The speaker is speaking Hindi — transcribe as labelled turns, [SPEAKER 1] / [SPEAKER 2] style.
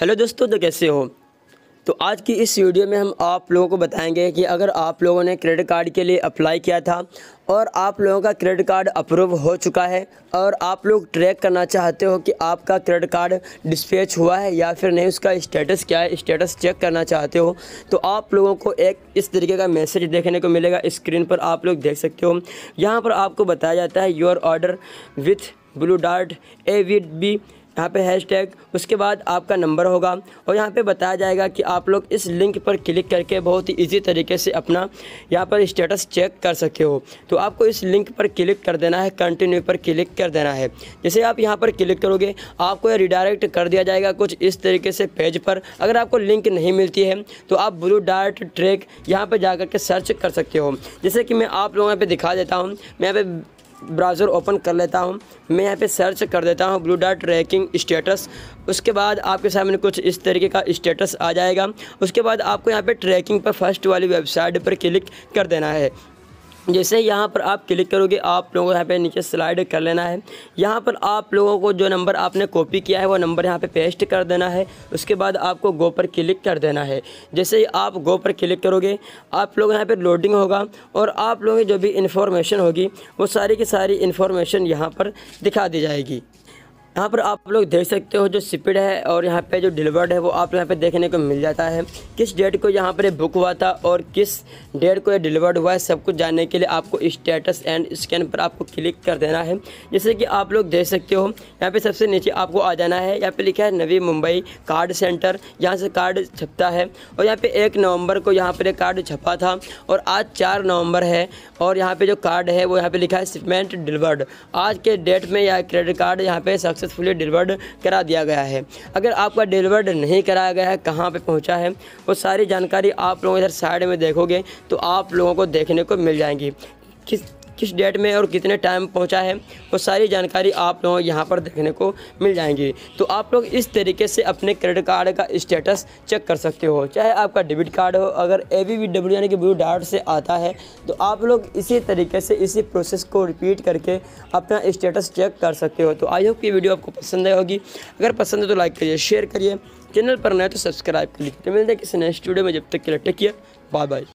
[SPEAKER 1] हेलो दोस्तों तो कैसे हो? तो आज की इस वीडियो में हम आप लोगों को बताएँगे कि अगर आप लोगों ने क्रेडिट कार्ड के लिए अप्लाई किया था और आप लोगों का क्रेडिट कार्ड अप्रूव हो चुका है और आप लोग ट्रैक करना चाहते हो कि आपका क्रेडिट कार्ड डिस्पैच हुआ है या फिर नहीं, उसका स्टेटस क्या है, स्टेटस चेक करना चाहते हो तो आप लोगों को एक इस तरीके का मैसेज देखने को मिलेगा। स्क्रीन पर आप लोग देख सकते हो। यहाँ पर आपको बताया जाता है your order with Blue Dart A with B यहाँ पे हैश टैग उसके बाद आपका नंबर होगा। और यहाँ पे बताया जाएगा कि आप लोग इस लिंक पर क्लिक करके बहुत ही ईजी तरीके से अपना यहाँ पर स्टेटस चेक कर सकते हो। तो आपको इस लिंक पर क्लिक कर देना है कंटिन्यू पर क्लिक कर देना है। जैसे आप यहाँ पर क्लिक करोगे, आपको रिडायरेक्ट कर दिया जाएगा कुछ इस तरीके से पेज पर। अगर आपको लिंक नहीं मिलती है तो आप ब्लू डार्ट ट्रैक यहाँ पर जा के सर्च कर सकते हो। जैसे कि मैं आप लोगों पर दिखा देता हूँ, मैं यहाँ पे ब्राउज़र ओपन कर लेता हूँ। मैं यहाँ पे सर्च कर देता हूँ ब्लू डॉट ट्रैकिंग स्टेटस। उसके बाद आपके सामने कुछ इस तरीके का स्टेटस आ जाएगा। उसके बाद आपको यहाँ पे ट्रैकिंग पर फ़र्स्ट वाली वेबसाइट पर क्लिक कर देना है। जैसे यहाँ पर आप क्लिक करोगे, आप लोगों को यहाँ पे नीचे स्लाइड कर लेना है। यहाँ पर आप लोगों को जो नंबर आपने कॉपी किया है, वो नंबर यहाँ पे पेस्ट कर देना है। उसके बाद आपको गो पर क्लिक कर देना है। जैसे ही आप गो पर क्लिक करोगे, आप लोग यहाँ पे लोडिंग होगा और आप लोगों की जो भी इन्फॉर्मेशन होगी, वो सारी की सारी इन्फॉर्मेशन यहाँ पर दिखा दी जाएगी। यहाँ पर आप लोग देख सकते हो जो सिपिड है और यहाँ पे जो डिलीवर्ड है, वो आप यहाँ पे देखने को मिल जाता है। किस डेट को यहाँ पर बुक हुआ था और किस डेट को ये डिलीवर्ड हुआ है, सब कुछ जानने के लिए आपको स्टेटस एंड स्कैन पर आपको क्लिक कर देना है। जैसे कि आप लोग देख सकते हो, यहाँ पे सबसे नीचे आपको आ जाना है। यहाँ पे लिखा है नवी मुंबई कार्ड सेंटर यहाँ से कार्ड छपता है और यहाँ पे एक नवंबर को यहाँ पर कार्ड छपा था और आज चार नवंबर है और यहाँ पे जो कार्ड है, वो यहाँ पे लिखा है शिपमेंट डिलीवर्ड आज के डेट में यह क्रेडिट कार्ड यहाँ पे सक्सेसफुली डिलीवर्ड करा दिया गया है। अगर आपका डिलीवर्ड नहीं कराया गया है, कहाँ पर पहुँचा है, वो सारी जानकारी आप लोग इधर साइड में देखोगे तो आप लोगों को देखने को मिल जाएँगी। किस किस डेट में और कितने टाइम पहुँचा है, वो सारी जानकारी आप लोगों यहाँ पर देखने को मिल जाएँगी। तो आप लोग इस तरीके से अपने क्रेडिट कार्ड का स्टेटस चेक कर सकते हो। चाहे आपका डेबिट कार्ड हो, अगर ए वी डब्ल्यू यानी कि ब्लू डार्ट से आता है तो आप लोग इसी तरीके से इसी प्रोसेस को रिपीट करके अपना स्टेटस चेक कर सकते हो। तो आई होप की वीडियो आपको पसंद आई होगी। अगर पसंद है तो लाइक करिए शेयर करिए। चैनल पर नए तो सब्सक्राइब करिए तो मिलते हैं किसी नेक्स्ट वीडियो में, जब तक के लिए टेक बाय बाय